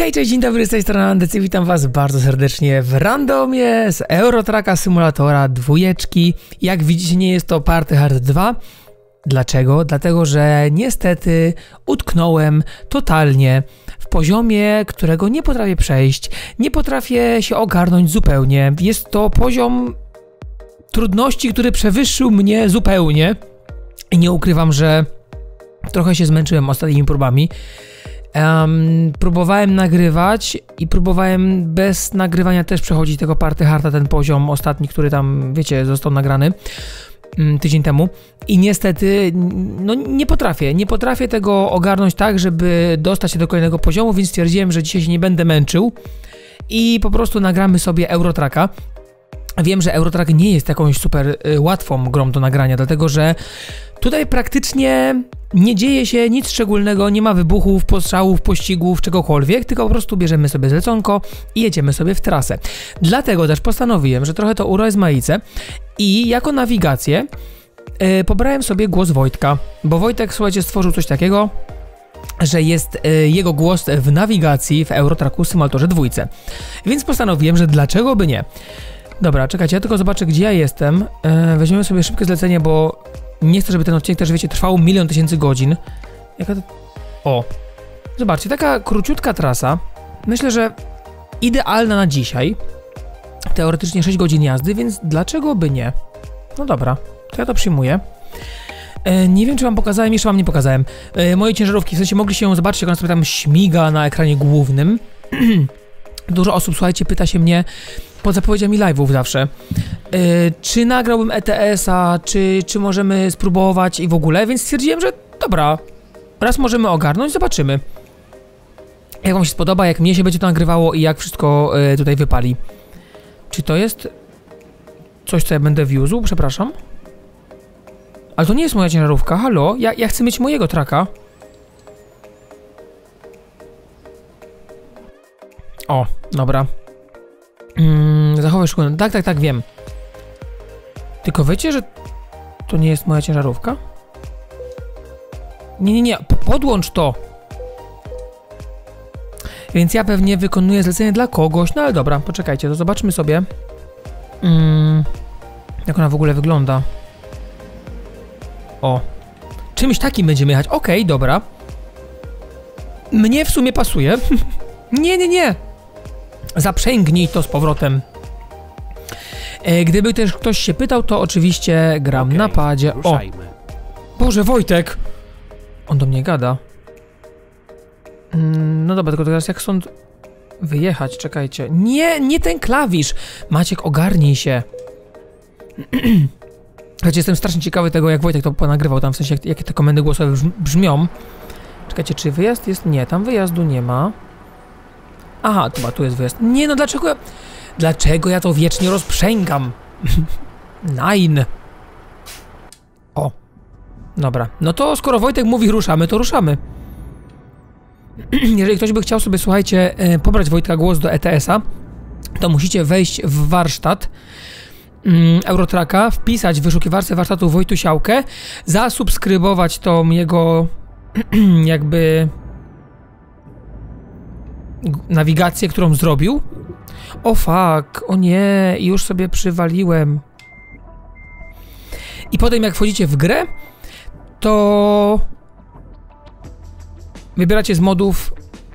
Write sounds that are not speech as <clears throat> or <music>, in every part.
Hej, cześć, dzień dobry, z tej strony Andecy, witam was bardzo serdecznie w randomie z Eurotraka Simulatora dwójeczki. Jak widzicie nie jest to Party Hard 2. Dlaczego? Dlatego, że niestety utknąłem totalnie w poziomie, którego nie potrafię przejść, nie potrafię się ogarnąć zupełnie. Jest to poziom trudności, który przewyższył mnie zupełnie i nie ukrywam, że trochę się zmęczyłem ostatnimi próbami. Um, próbowałem nagrywać i próbowałem bez nagrywania też przechodzić tego party harta, ten poziom ostatni, który tam, wiecie, został nagrany um, tydzień temu. I niestety, no nie potrafię, nie potrafię tego ogarnąć tak, żeby dostać się do kolejnego poziomu, więc stwierdziłem, że dzisiaj się nie będę męczył i po prostu nagramy sobie Eurotraka. Wiem, że Eurotrack nie jest jakąś super y, łatwą grą do nagrania, dlatego że tutaj praktycznie nie dzieje się nic szczególnego, nie ma wybuchów, postrzałów, pościgów, czegokolwiek, tylko po prostu bierzemy sobie zleconko i jedziemy sobie w trasę. Dlatego też postanowiłem, że trochę to urozmaicę i jako nawigację yy, pobrałem sobie głos Wojtka, bo Wojtek, słuchajcie, stworzył coś takiego, że jest y, jego głos w nawigacji w Eurotracku Simulatorze dwójce. Więc postanowiłem, że dlaczego by nie. Dobra, czekajcie, ja tylko zobaczę, gdzie ja jestem. E, weźmiemy sobie szybkie zlecenie, bo nie chcę, żeby ten odcinek też, wiecie, trwał milion tysięcy godzin. Jaka to... O! Zobaczcie, taka króciutka trasa. Myślę, że idealna na dzisiaj. Teoretycznie 6 godzin jazdy, więc dlaczego by nie? No dobra, to ja to przyjmuję. E, nie wiem, czy wam pokazałem, jeszcze wam nie pokazałem. E, moje ciężarówki, w sensie mogliście ją zobaczyć, jak ona sobie tam śmiga na ekranie głównym. <clears throat> Dużo osób, słuchajcie, pyta się mnie, pod zapowiedziami live'ów zawsze. Yy, czy nagrałbym ETS-a, czy, czy możemy spróbować i w ogóle, więc stwierdziłem, że dobra, raz możemy ogarnąć, zobaczymy. Jak wam się spodoba, jak mnie się będzie to nagrywało i jak wszystko yy, tutaj wypali. Czy to jest coś, co ja będę wiózł? Przepraszam. Ale to nie jest moja ciężarówka, halo? Ja, ja chcę mieć mojego traka. O, dobra. Mm, zachowaj szkodę. Tak, tak, tak, wiem. Tylko wiecie, że to nie jest moja ciężarówka? Nie, nie, nie, podłącz to. Więc ja pewnie wykonuję zlecenie dla kogoś, no ale dobra, poczekajcie, to zobaczmy sobie. Mm, jak ona w ogóle wygląda. O. Czymś takim będziemy jechać. Okej, okay, dobra. Mnie w sumie pasuje. <laughs> nie, nie, nie. Zaprzęgnij to z powrotem. E, gdyby też ktoś się pytał, to oczywiście gram okay, na padzie. O! Boże, Wojtek! On do mnie gada. Mm, no dobra, tylko teraz jak stąd wyjechać? Czekajcie. Nie, nie ten klawisz! Maciek, ogarnij się. Choć <clears throat> jestem strasznie ciekawy tego, jak Wojtek to ponagrywał, tam w sensie, jak, jakie te komendy głosowe brzmią. Czekajcie, czy wyjazd jest? Nie, tam wyjazdu nie ma. Aha, chyba tu jest wyjazd. Nie no, dlaczego ja... Dlaczego ja to wiecznie rozprzęgam? <laughs> Nine. O. Dobra. No to skoro Wojtek mówi ruszamy, to ruszamy. <clears throat> Jeżeli ktoś by chciał sobie, słuchajcie, e, pobrać Wojtka głos do ETS-a, to musicie wejść w warsztat mm, Eurotraka, wpisać w wyszukiwarce warsztatu Wojtusiałkę, zasubskrybować tą jego <clears throat> jakby nawigację, którą zrobił. O fuck, o nie, już sobie przywaliłem. I potem jak wchodzicie w grę, to wybieracie z modów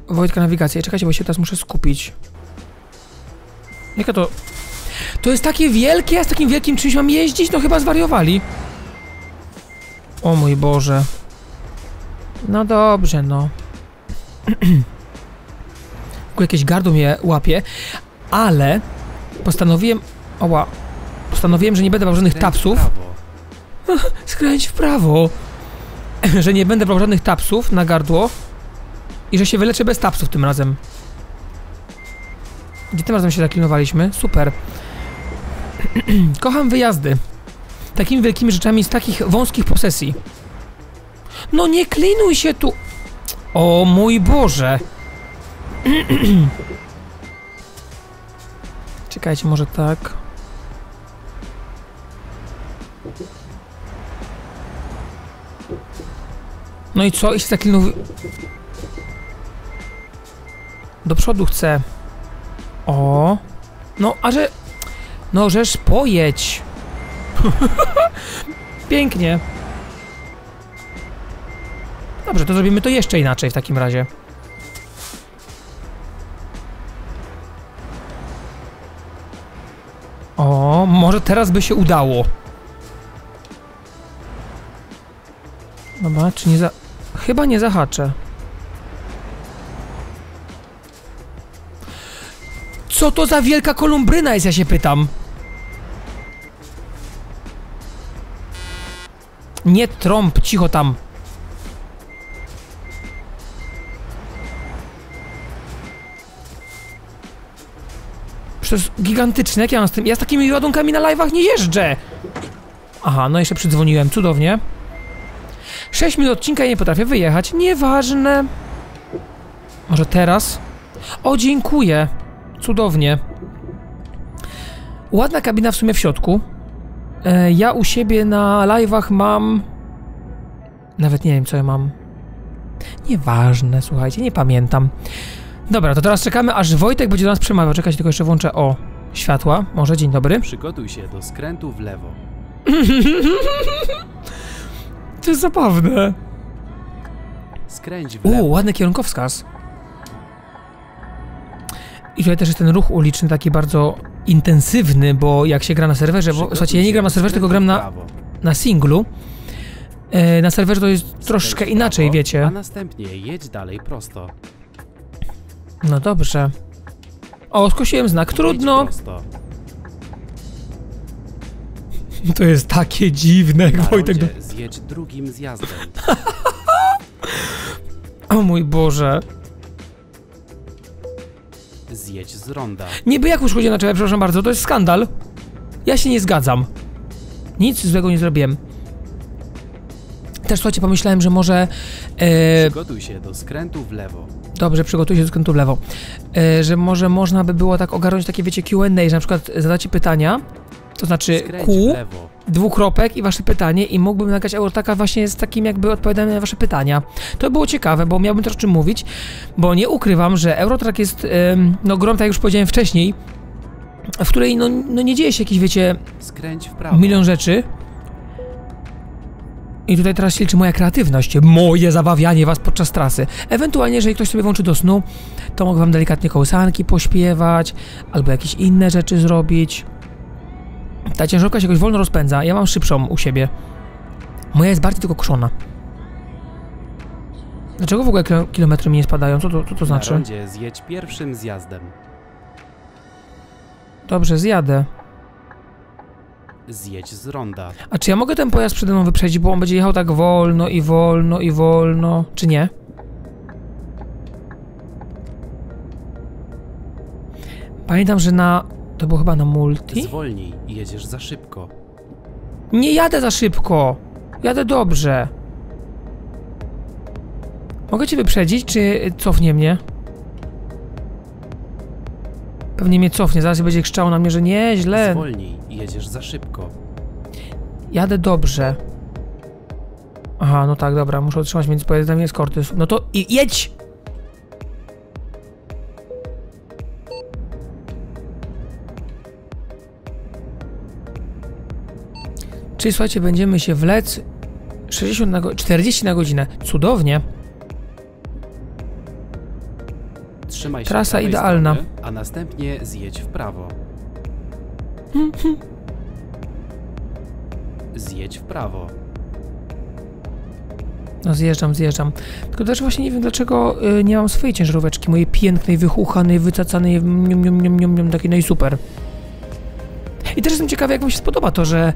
Wojtka nawigację. Czekajcie, bo się teraz muszę skupić. Jaka to... To jest takie wielkie, ja z takim wielkim czymś mam jeździć? No chyba zwariowali. O mój Boże. No dobrze, no. <clears throat> jakieś gardło mnie łapie, ale postanowiłem... Oła. Postanowiłem, że nie będę brał żadnych tapsów. <laughs> Skręć w prawo. <clears throat> że nie będę brał żadnych tapsów na gardło i że się wyleczę bez tapsów tym razem. Gdzie tym razem się zaklinowaliśmy? Super. <clears throat> Kocham wyjazdy. Takimi wielkimi rzeczami z takich wąskich posesji. No nie klinuj się tu! O mój Boże! <clears throat> Czekajcie, może tak. No i co? I się zaklinął... Do przodu chcę. O. No, a że... No, żeż pojedź. <laughs> Pięknie. Dobrze, to zrobimy to jeszcze inaczej w takim razie. Może teraz by się udało. Dobra, czy nie za... Chyba nie zahaczę. Co to za wielka kolumbryna jest, ja się pytam. Nie trąb, cicho tam. Przecież gigantyczne, jak ja mam z tym... Ja z takimi ładunkami na live'ach nie jeżdżę! Aha, no jeszcze przydzwoniłem, cudownie. 6 minut odcinka i nie potrafię wyjechać. Nieważne. Może teraz? O, dziękuję. Cudownie. Ładna kabina w sumie w środku. E, ja u siebie na live'ach mam... Nawet nie wiem, co ja mam. Nieważne, słuchajcie, nie pamiętam. Dobra, to teraz czekamy, aż Wojtek będzie do nas przemawiał. Czekajcie, tylko jeszcze włączę o światła. Może, dzień dobry. Przygotuj się do skrętu w lewo. <laughs> To jest zabawne. Skręć w lewo. U, ładny kierunkowskaz. I tutaj też jest ten ruch uliczny taki bardzo intensywny, bo jak się gra na serwerze, bo słuchajcie, ja nie gram na serwerze, tylko gram na, na singlu. E, na serwerze to jest w inaczej, wiecie. A następnie jedź dalej prosto. No dobrze. O, skosiłem znak, trudno. To jest takie dziwne, jak Wojtek... Do... zjedź drugim zjazdem. <laughs> O mój Boże. Zjedź z ronda. Niby jak uszkodziłem na czele, przepraszam bardzo, to jest skandal. Ja się nie zgadzam. Nic złego nie zrobiłem. Też słuchajcie, pomyślałem, że może... E, Przygotuj się do skrętu w lewo. Dobrze, przygotuj się do skrętu w lewo. E, że może można by było tak ogarnąć takie, wiecie, Q&A, że na przykład zadacie pytania, to znaczy Skręć Q, dwukropek i wasze pytanie i mógłbym nagrać Eurotaka właśnie z takim jakby odpowiadaniem na wasze pytania. To by było ciekawe, bo miałbym też o czym mówić, bo nie ukrywam, że Eurotrack jest, no grom, tak jak już powiedziałem wcześniej, w której no, no nie dzieje się jakiś, wiecie, Skręć w prawo. milion rzeczy. I tutaj teraz się liczy moja kreatywność, moje zabawianie was podczas trasy. Ewentualnie, jeżeli ktoś sobie włączy do snu, to mogę wam delikatnie kołysanki pośpiewać, albo jakieś inne rzeczy zrobić. Ta ciężarówka się jakoś wolno rozpędza, ja mam szybszą u siebie. Moja jest bardziej tylko krzona. Dlaczego w ogóle kilo- kilometry mi nie spadają? Co to, co to Na znaczy? rondzie zjedź pierwszym zjazdem. Dobrze, zjadę. Zjedź z ronda. A czy ja mogę ten pojazd przede mną wyprzedzić, bo on będzie jechał tak wolno i wolno i wolno, czy nie? Pamiętam, że na... To było chyba na multi? Zwolnij, jedziesz za szybko. Nie jadę za szybko! Jadę dobrze. Mogę cię wyprzedzić, czy cofnie mnie? Pewnie mnie cofnie, zaraz będzie krzyczał na mnie, że nie, źle. Zwolnij, jedziesz za szybko. Jadę dobrze. Aha, no tak, dobra, muszę otrzymać między pojazdami eskorty. No to i jedź! Czyli słuchajcie, będziemy się wlec 60 na go- 40 na godzinę. Cudownie. Trzymaj się Trasa idealna. Strony, a następnie zjedź w prawo. Zjedź w prawo. No zjeżdżam, zjeżdżam. Tylko też właśnie nie wiem dlaczego y, nie mam swojej ciężaróweczki, mojej pięknej, wychuchanej, wycacanej, nium, nium, nium, nium, nium, takiej no i super. I też jestem ciekawy jak wam się spodoba to, że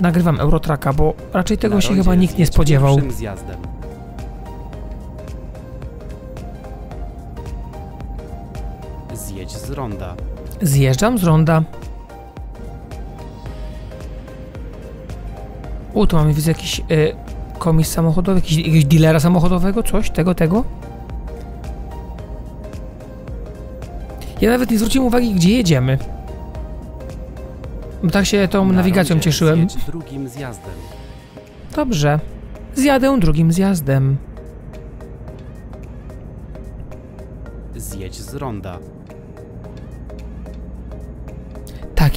nagrywam Eurotraka, bo raczej tego Na się chyba nikt nie spodziewał. zjazdem. Z ronda. Zjeżdżam z ronda. U, tu mamy widzę jakiś y, komis samochodowy, jakiś, jakiegoś dealera samochodowego, coś, tego, tego. Ja nawet nie zwróciłem uwagi, gdzie jedziemy. Bo tak się tą Na nawigacją cieszyłem. Drugim zjazdem. Dobrze. Zjadę drugim zjazdem. Zjedź z ronda.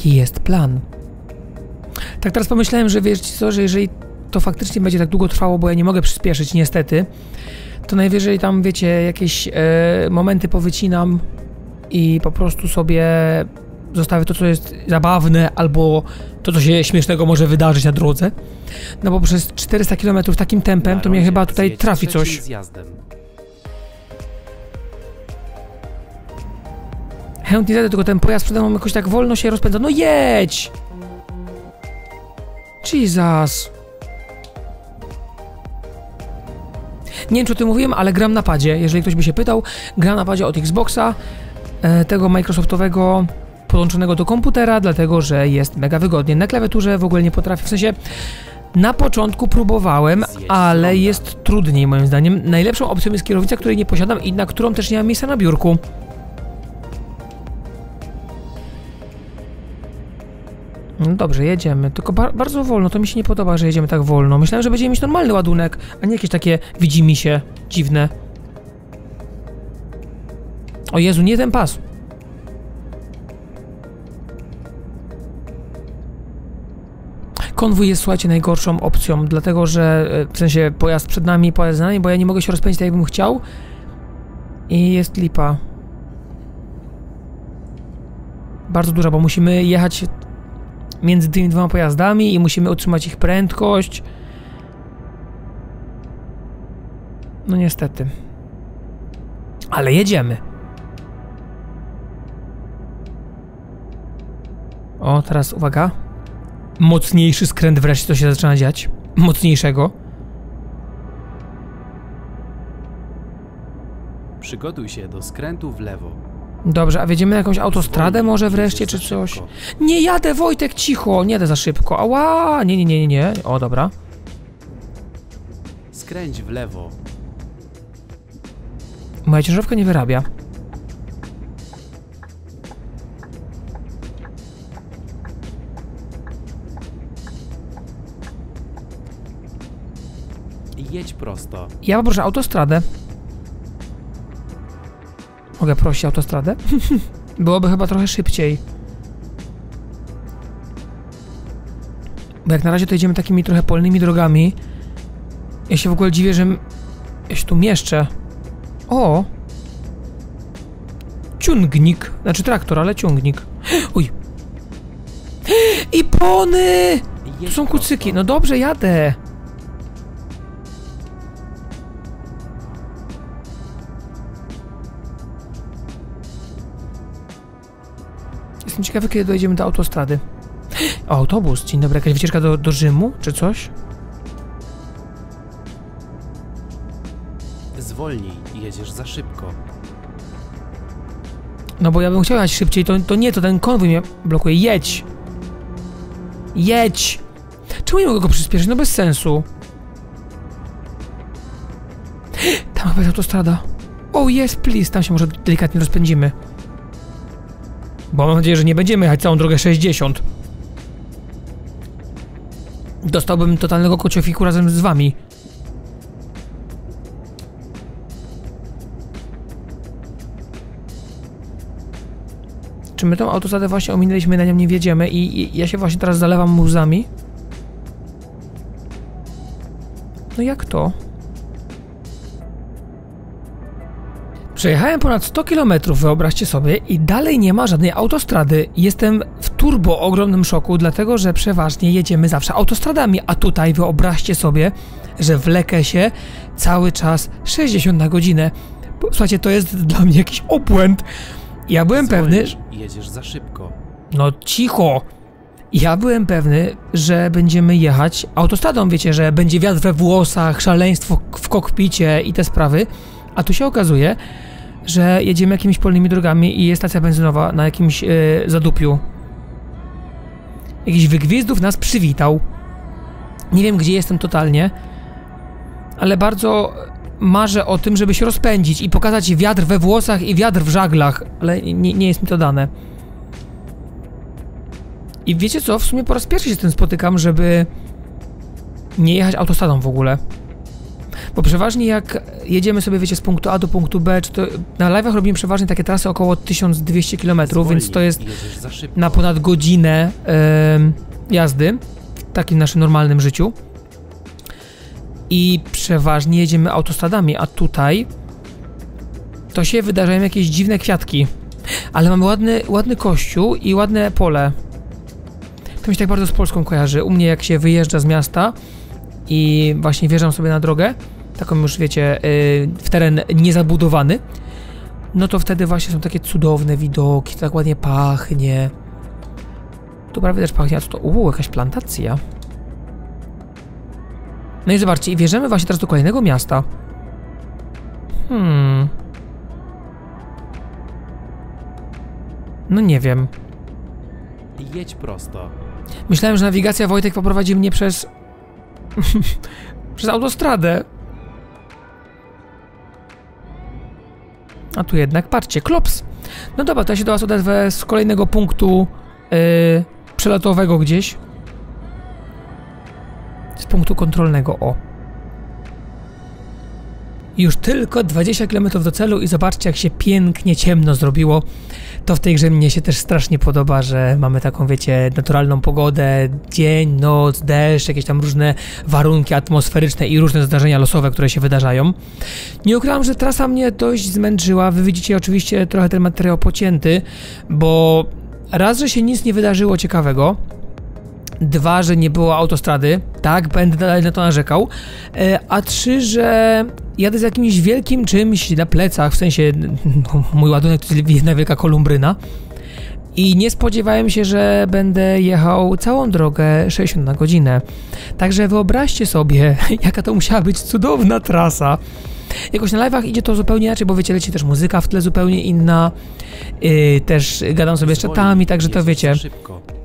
Taki jest plan. Tak teraz pomyślałem, że wiesz co, że jeżeli to faktycznie będzie tak długo trwało, bo ja nie mogę przyspieszyć niestety, to najwyżej tam wiecie, jakieś e, momenty powycinam i po prostu sobie zostawię to, co jest zabawne, albo to, co się śmiesznego może wydarzyć na drodze. No bo przez 400 km takim tempem, to mnie chyba tutaj trafi coś. Chętnie jadę, tylko ten pojazd przede mną jakoś tak wolno się rozpędza. No jedź! Jesus. Nie wiem, czy o tym mówiłem, ale gram na padzie. Jeżeli ktoś by się pytał, gram na padzie od Xboxa, e, tego Microsoftowego, podłączonego do komputera, dlatego że jest mega wygodnie. Na klawiaturze w ogóle nie potrafię, w sensie na początku próbowałem, ale jest trudniej moim zdaniem. Najlepszą opcją jest kierownica, której nie posiadam i na którą też nie mam miejsca na biurku. No dobrze, jedziemy. Tylko bar bardzo wolno, to mi się nie podoba, że jedziemy tak wolno. Myślałem, że będziemy mieć normalny ładunek, a nie jakieś takie widzi mi się dziwne. O Jezu, nie ten pas. Konwój jest, słuchajcie, najgorszą opcją, dlatego że e, w sensie pojazd przed nami, pojazd za nami, bo ja nie mogę się rozpędzić tak, jakbym chciał. I jest lipa. Bardzo duża, bo musimy jechać między tymi dwoma pojazdami i musimy utrzymać ich prędkość. No niestety. Ale jedziemy. O, teraz uwaga. Mocniejszy skręt wreszcie to się zaczyna dziać. Mocniejszego. Przygotuj się do skrętu w lewo. Dobrze, a wjedziemy na jakąś autostradę może wreszcie, czy coś? Nie jadę, Wojtek, cicho! Nie jadę za szybko. Ała! Nie, nie, nie, nie, nie. O, dobra. Skręć w lewo. Moja ciężarówka nie wyrabia. Jedź prosto. Ja poproszę autostradę. Mogę prosić autostradę? <laughs> Byłoby chyba trochę szybciej. Bo jak na razie to idziemy takimi trochę polnymi drogami. Ja się w ogóle dziwię, że ja się tu mieszczę. O! Ciągnik. Znaczy traktor, ale ciągnik. <gasps> Oj! <gasps> I pony! Tu Jedź są kucyki. No dobrze, jadę. Ciekawy, kiedy dojdziemy do autostrady. O, autobus. Dzień dobry. Jakaś wycieczka do, do Rzymu, czy coś? Zwolnij, jedziesz za szybko. No bo ja bym chciał jechać szybciej, to, to nie, to ten konwój mnie blokuje. Jedź! Jedź! Czemu nie mogę go przyspieszyć? No bez sensu. Tam chyba jest autostrada. O, jest, please. Tam się może delikatnie rozpędzimy. Bo mam nadzieję, że nie będziemy jechać całą drogę 60. Dostałbym totalnego kociofiku razem z wami. Czy my tą autostradę właśnie ominęliśmy, na nią nie wjedziemy i, i ja się właśnie teraz zalewam łzami? No jak to? Przejechałem ponad 100 km, wyobraźcie sobie, i dalej nie ma żadnej autostrady. Jestem w turbo ogromnym szoku, dlatego że przeważnie jedziemy zawsze autostradami, a tutaj wyobraźcie sobie, że wlekę się cały czas 60 na godzinę. Słuchajcie, to jest dla mnie jakiś obłęd. Ja byłem pewny, jedziesz za szybko. No cicho! Ja byłem pewny, że będziemy jechać autostradą, wiecie, że będzie wiatr we włosach, szaleństwo w kokpicie i te sprawy, a tu się okazuje, że jedziemy jakimiś polnymi drogami i jest stacja benzynowa na jakimś yy, zadupiu. Jakiś wygwizdów nas przywitał. Nie wiem, gdzie jestem totalnie, ale bardzo marzę o tym, żeby się rozpędzić i pokazać wiatr we włosach i wiatr w żaglach, ale nie, nie jest mi to dane. I wiecie co? W sumie po raz pierwszy się z tym spotykam, żeby nie jechać autostradą w ogóle. Bo przeważnie jak jedziemy sobie, wiecie, z punktu A do punktu B, czy to na live'ach robimy przeważnie takie trasy około 1200 km, więc Zwolnij, to jest na ponad godzinę jazdy w takim naszym normalnym życiu. I przeważnie jedziemy autostradami, a tutaj to się wydarzają jakieś dziwne kwiatki. Ale mamy ładny, ładny kościół i ładne pole. To mi się tak bardzo z Polską kojarzy. U mnie jak się wyjeżdża z miasta i właśnie wjeżdżam sobie na drogę, taką już wiecie, yy, w teren niezabudowany, no to wtedy właśnie są takie cudowne widoki, tak ładnie pachnie. Tu prawie też pachnie, a co to? Uuu, jakaś plantacja. No i zobaczcie, i wjeżdżamy właśnie teraz do kolejnego miasta. Hmm. No nie wiem. Jedź prosto. Myślałem, że nawigacja Wojtek poprowadzi mnie przez... <laughs> przez autostradę. A tu jednak, patrzcie, klops. No dobra, to ja się do was odezwę z kolejnego punktu yy, przelotowego gdzieś. Z punktu kontrolnego, o. Już tylko 20 km do celu i zobaczcie jak się pięknie ciemno zrobiło. To w tej grze mnie się też strasznie podoba, że mamy taką, wiecie, naturalną pogodę, dzień, noc, deszcz, jakieś tam różne warunki atmosferyczne i różne zdarzenia losowe, które się wydarzają. Nie ukrywam, że trasa mnie dość zmęczyła. Wy widzicie oczywiście trochę ten materiał pocięty, bo raz, że się nic nie wydarzyło ciekawego, Dwa, że nie było autostrady. Tak, będę dalej na to narzekał. E, a trzy, że jadę z jakimś wielkim czymś na plecach, w sensie no, mój ładunek to jest jedna wielka kolumbryna. I nie spodziewałem się, że będę jechał całą drogę 60 na godzinę. Także wyobraźcie sobie, <laughs> jaka to musiała być cudowna trasa. Jakoś na live'ach idzie to zupełnie inaczej, bo wiecie, leci też muzyka w tle zupełnie inna. Yy, też gadam sobie z czatami, także to wiecie szybko.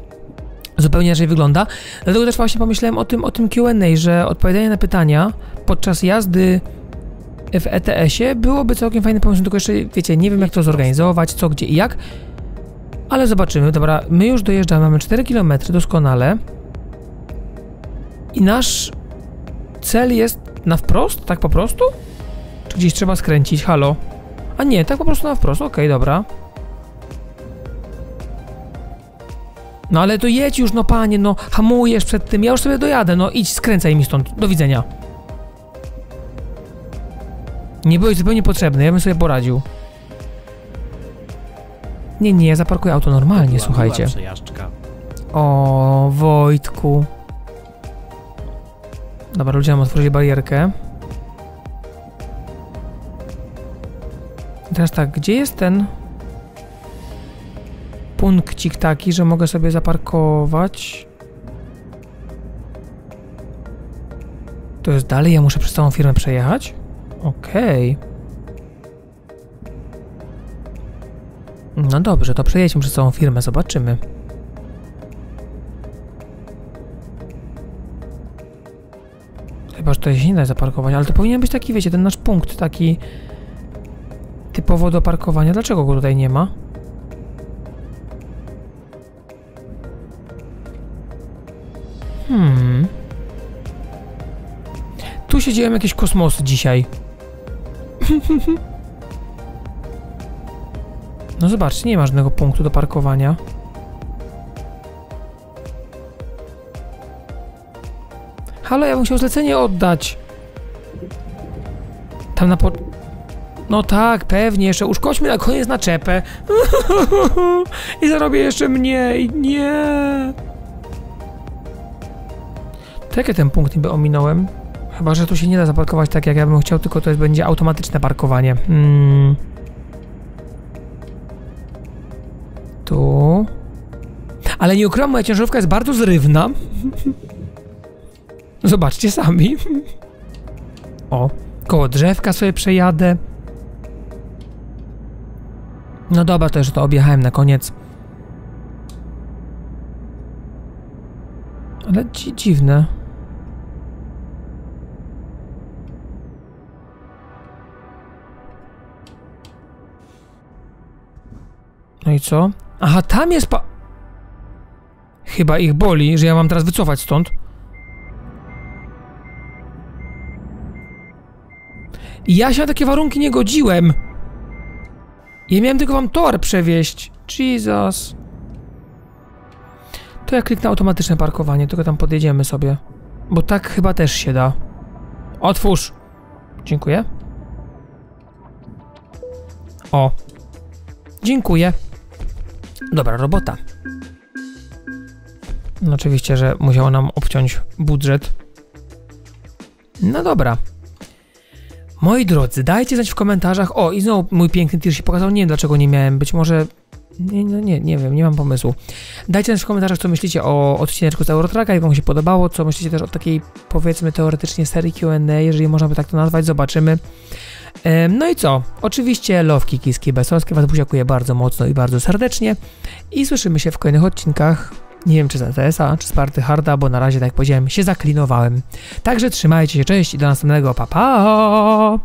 Zupełnie inaczej wygląda. Dlatego też właśnie pomyślałem o tym, o tym Q&A, że odpowiadanie na pytania podczas jazdy w ETS-ie byłoby całkiem fajnym pomysłem, tylko jeszcze, wiecie, nie wiem jak to zorganizować, co, gdzie i jak, ale zobaczymy. Dobra, my już dojeżdżamy, mamy 4 km doskonale i nasz cel jest na wprost, tak po prostu? Czy gdzieś trzeba skręcić, halo? A nie, tak po prostu na wprost, okej, dobra. No ale to jedź już, no panie, no hamujesz przed tym, ja już sobie dojadę, no idź, skręcaj mi stąd, do widzenia. Nie byłeś zupełnie potrzebny, ja bym sobie poradził. Nie, nie, ja zaparkuję auto To normalnie, była słuchajcie. O, Wojtku. Dobra, ludzie nam otworzyli barierkę. Teraz tak, gdzie jest ten punkcik taki, że mogę sobie zaparkować? To jest dalej, ja muszę przez całą firmę przejechać? Okej. No dobrze, to przejedźmy przez całą firmę, zobaczymy. Chyba, że tutaj się nie da zaparkować, ale to powinien być taki, wiecie, ten nasz punkt taki typowo do parkowania. Dlaczego go tutaj nie ma? Hmm. Tu się dzieją jakieś kosmosy dzisiaj. <laughs> No zobaczcie, nie ma żadnego punktu do parkowania. Halo, ja bym chciał zlecenie oddać. Tam na po... No tak, pewnie, jeszcze uszkodźmy na koniec naczepę. <laughs> I zarobię jeszcze mniej, nie. Jakie ten punkt niby ominąłem? Chyba, że tu się nie da zaparkować tak, jak ja bym chciał, tylko to jest, będzie automatyczne parkowanie. Hmm. Tu. Ale nie ukrywam, moja ciężarówka jest bardzo zrywna. <laughs> Zobaczcie sami. <laughs> O, koło drzewka sobie przejadę. No dobra, to już to objechałem na koniec. Ale dzi dziwne. No i co? Aha, tam jest pa... Chyba ich boli, że ja mam teraz wycofać stąd. Ja się na takie warunki nie godziłem. Ja miałem tylko wam tor przewieźć. Jesus. To ja kliknę automatyczne parkowanie, tylko tam podjedziemy sobie. Bo tak chyba też się da. Otwórz. Dziękuję. O. Dziękuję. Dobra robota. No oczywiście, że musiało nam obciąć budżet. No dobra. Moi drodzy, dajcie znać w komentarzach. O, i znowu mój piękny tir się pokazał. Nie wiem dlaczego nie miałem. Być może. Nie, no nie, nie wiem, nie mam pomysłu. Dajcie znać w komentarzach, co myślicie o odcineczku z Eurotraka, jak wam się podobało, co myślicie też o takiej, powiedzmy, teoretycznie serii QA, jeżeli można by tak to nazwać, zobaczymy. No i co? Oczywiście Lowki Kiski Besowskie Was buziakuję bardzo mocno i bardzo serdecznie i słyszymy się w kolejnych odcinkach. Nie wiem czy z ETS-a, czy z Party Harda, bo na razie, tak jak powiedziałem, się zaklinowałem. Także trzymajcie się, cześć i do następnego, pa pa!